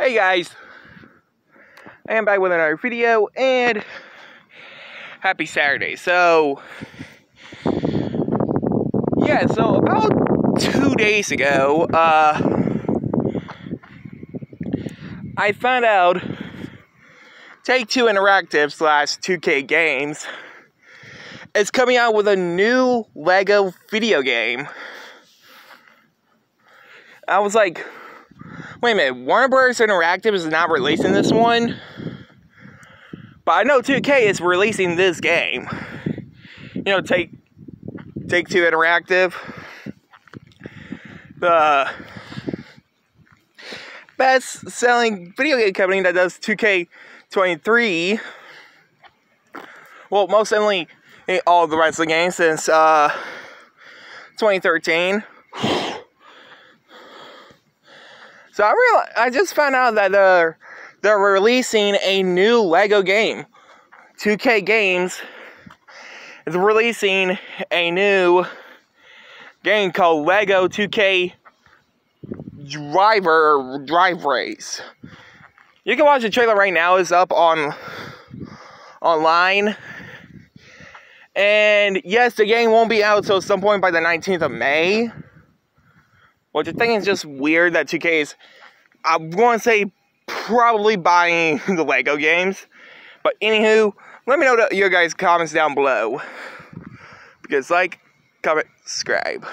Hey guys, I am back with another video and happy Saturday. So, yeah, so about two days ago, uh, I found out Take Two Interactive slash 2K Games is coming out with a new Lego video game. I was like, wait a minute, Warner Bros. Interactive is not releasing this one? But I know 2K is releasing this game. You know, take Take Two Interactive. The best selling video game company that does 2K23. Well, most certainly all the rest of the games since uh, 2013. So I real I just found out that they're they're releasing a new Lego game. 2K Games is releasing a new game called Lego 2K Driver Drive Race. You can watch the trailer right now. It's up on online. And yes, the game won't be out until some point by the 19th of May. Which I think is just weird that 2K is, I'm going to say, probably buying the Lego games. But anywho, let me know your guys' comments down below. Because like, comment, subscribe.